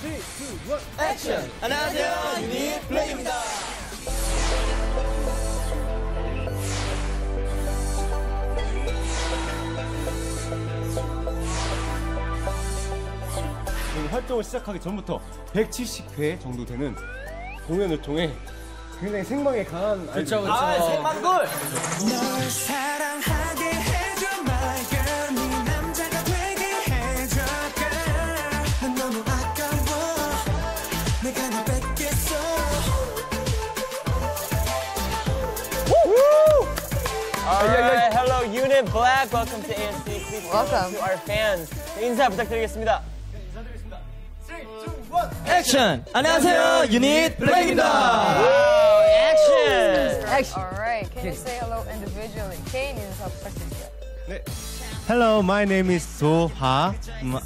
액션! 안녕하세요, 유닛 플레이입니다. 활동을 시작하기 전부터 170회 정도 되는 공연을 통해 굉장히 생방에 강한 그렇죠 그렇죠 아, 생방굴! Unit Black, welcome to ASC. Please welcome to our fans. 인사 부탁드리겠습니다. 인사드리겠습니다. 3, 2, 1, 액션! 안녕하세요, 유닛 블랙입니다. Wow, action! Action. All right, can you say hello individually? Kane 인사 부탁드릴게요. 네. Hello, my name is Soha.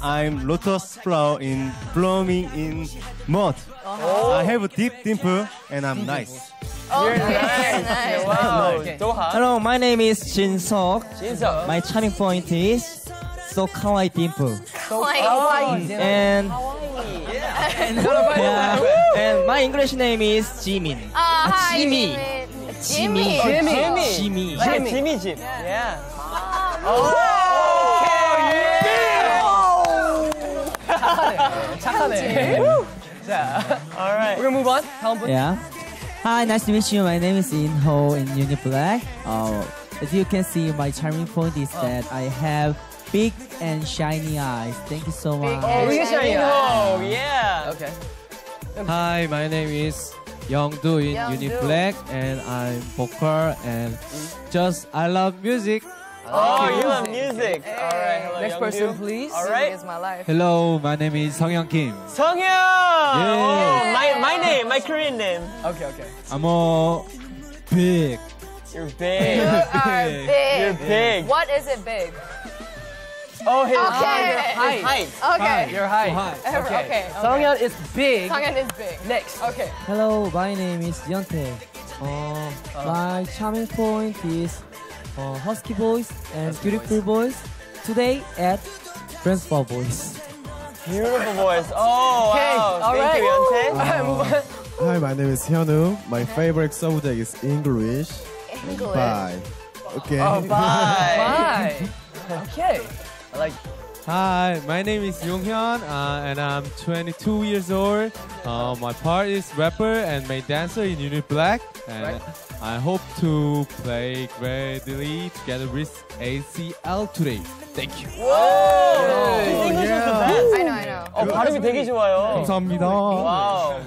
I'm lotus flower in blooming in moth. Uh-huh. I have a deep dimple and I'm nice. Okay, nice. nice. Wow, 도하. Hello, my name is Jin Seok. 진석. My charming point is so kawaii dimple. Kawaii. And yeah, and my English name is Jimin. Ah, hi, Jimmy. Jimmy. Jimmy. Jimmy. Jimmy. Jimmy Jim. Yeah. Alright. We're gonna move on. 다음 분. Yeah. Hi, nice to meet you. My name is In Ho in Unit Black. Uh, as you can see, my charming point is that I have big and shiny eyes. Thank you so much. and Look at shiny Oh, yeah. Okay. Hi, my name is Youngdo in Youngdo. Unit Black, and I'm vocal and just I love music. Oh, you love music. Alright, hello. Next Youngdu. person, please. Alright. is my life. Hello, my name is Sungyeon Kim. 성현! Oh, my, my name, my Korean name. Okay, okay. I'm a big. You're big. You are big. You're big. What is it big? Oh, his Okay. his height. Okay. Your height. Okay. okay. Sungyeon is big. Sangyeon is big. Next. Okay. Hello, my name is Yonte. Uh, my charming point is uh, husky voice and beautiful voice. Today at Friends for Voice. Beautiful voice. Oh, Okay, wow. all Thank you, right. Yonte. Hi, my name is Hyunwoo. My favorite subject is English. English. Bye. Okay. Oh, bye. Bye. okay. I like. Hi, my name is Yonghyun, uh, and I'm 22 years old. Uh, my part is rapper and main dancer in Unit Black, and I hope to play greatly together with ACL today. Thank you. Whoa. His English was the best. I know, I know. 어, 발음이 되게 좋아요. 감사합니다. 와우.